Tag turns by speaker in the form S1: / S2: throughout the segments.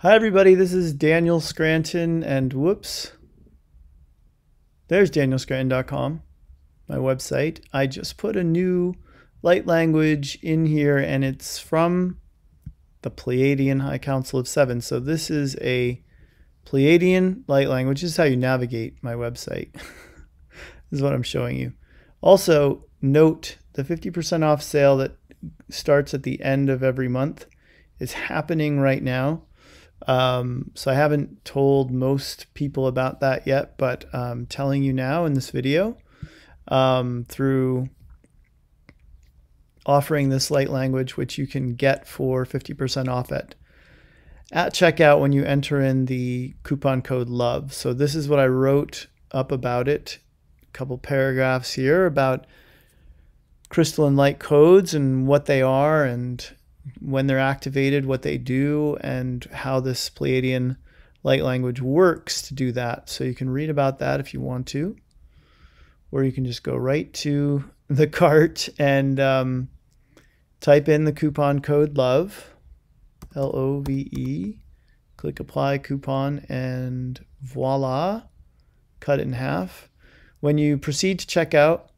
S1: Hi, everybody. This is Daniel Scranton, and whoops, there's danielscranton.com, my website. I just put a new light language in here, and it's from the Pleiadian High Council of Seven. So, this is a Pleiadian light language. This is how you navigate my website. this is what I'm showing you. Also, note the 50% off sale that starts at the end of every month is happening right now. Um, so I haven't told most people about that yet, but I'm telling you now in this video um, through offering this light language, which you can get for 50% off at at checkout when you enter in the coupon code LOVE. So this is what I wrote up about it. A couple paragraphs here about crystalline light codes and what they are and when they're activated, what they do, and how this Pleiadian light language works to do that. So you can read about that if you want to, or you can just go right to the cart and um, type in the coupon code LOVE, L O V E, click apply coupon, and voila, cut it in half. When you proceed to checkout,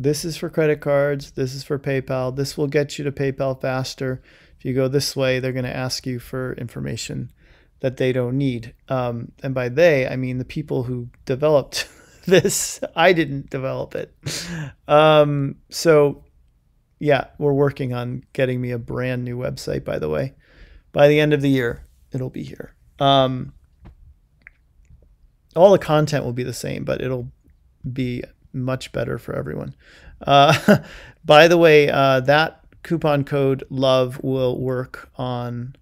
S1: this is for credit cards. This is for PayPal. This will get you to PayPal faster. If you go this way, they're going to ask you for information that they don't need. Um, and by they, I mean the people who developed this. I didn't develop it. Um, so, yeah, we're working on getting me a brand new website, by the way. By the end of the year, it'll be here. Um, all the content will be the same, but it'll be much better for everyone. Uh, by the way, uh, that coupon code love will work on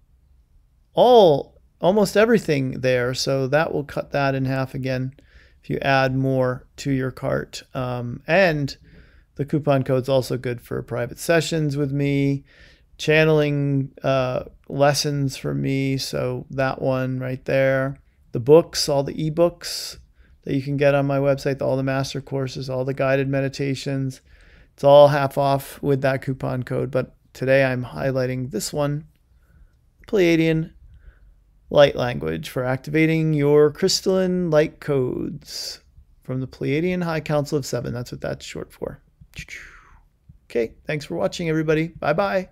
S1: all almost everything there. So that will cut that in half again if you add more to your cart. Um, and the coupon code is also good for private sessions with me, channeling uh, lessons from me. So that one right there. The books, all the ebooks that you can get on my website, all the master courses, all the guided meditations. It's all half off with that coupon code. But today I'm highlighting this one Pleiadian light language for activating your crystalline light codes from the Pleiadian High Council of Seven. That's what that's short for. Okay, thanks for watching, everybody. Bye bye.